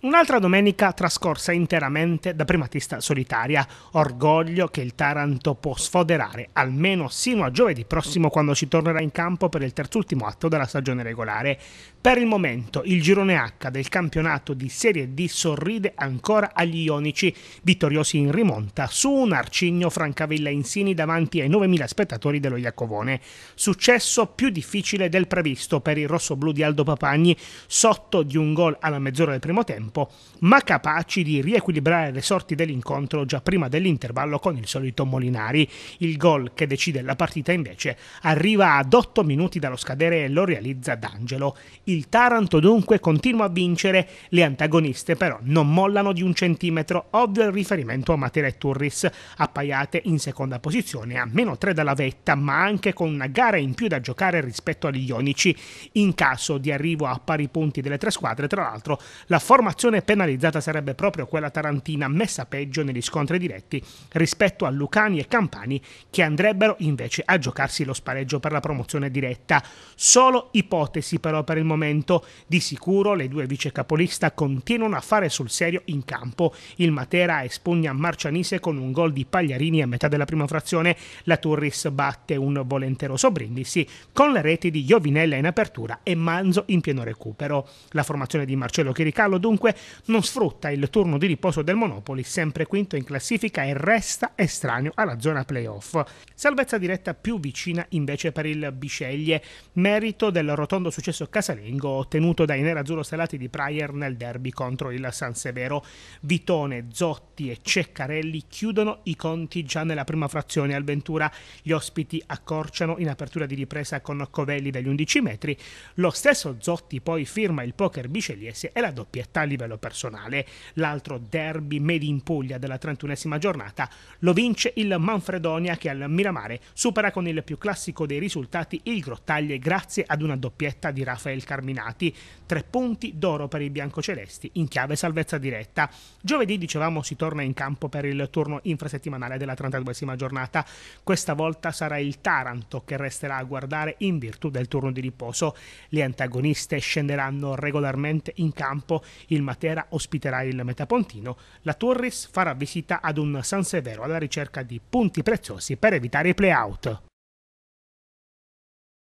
Un'altra domenica trascorsa interamente da primatista solitaria, orgoglio che il Taranto può sfoderare almeno sino a giovedì prossimo quando si tornerà in campo per il terzultimo atto della stagione regolare. Per il momento il girone H del campionato di Serie D sorride ancora agli ionici, vittoriosi in rimonta su un Arcigno Francavilla Insini davanti ai 9.000 spettatori dello Iacovone. Successo più difficile del previsto per il rossoblù di Aldo Papagni, sotto di un gol alla mezz'ora del primo tempo tempo, ma capaci di riequilibrare le sorti dell'incontro già prima dell'intervallo con il solito Molinari. Il gol che decide la partita invece arriva ad 8 minuti dallo scadere e lo realizza D'Angelo. Il Taranto dunque continua a vincere, le antagoniste però non mollano di un centimetro, ovvio il riferimento a Matera e Turris, appaiate in seconda posizione a meno 3 dalla vetta, ma anche con una gara in più da giocare rispetto agli Ionici. In caso di arrivo a pari punti delle tre squadre, tra l'altro, la formazione formazione penalizzata sarebbe proprio quella tarantina messa peggio negli scontri diretti rispetto a Lucani e Campani che andrebbero invece a giocarsi lo spareggio per la promozione diretta. Solo ipotesi però per il momento. Di sicuro le due vice capolista continuano a fare sul serio in campo. Il Matera espugna Marcianise con un gol di Pagliarini a metà della prima frazione. La Turris batte un volenteroso Brindisi con le reti di Iovinella in apertura e Manzo in pieno recupero. La formazione di Marcello Chiricallo dunque comunque non sfrutta il turno di riposo del Monopoli, sempre quinto in classifica e resta estraneo alla zona playoff. Salvezza diretta più vicina invece per il Bisceglie, merito del rotondo successo casalingo ottenuto dai nerazzurro stellati di Pryor nel derby contro il San Severo. Vitone, Zotti e Ceccarelli chiudono i conti già nella prima frazione al Ventura. Gli ospiti accorciano in apertura di ripresa con Covelli dagli 11 metri. Lo stesso Zotti poi firma il poker biscegliese e la doppietta a livello personale. L'altro derby made in Puglia della 31esima giornata lo vince il Manfredonia che al Miramare supera con il più classico dei risultati il Grottaglie grazie ad una doppietta di Rafael Carminati. Tre punti d'oro per i biancocelesti in chiave salvezza diretta. Giovedì dicevamo si torna in campo per il turno infrasettimanale della 32esima giornata. Questa volta sarà il Taranto che resterà a guardare in virtù del turno di riposo. Le antagoniste scenderanno regolarmente in campo. Il Matera ospiterà il Metapontino, la Turris farà visita ad un San Severo alla ricerca di punti preziosi per evitare i play-out.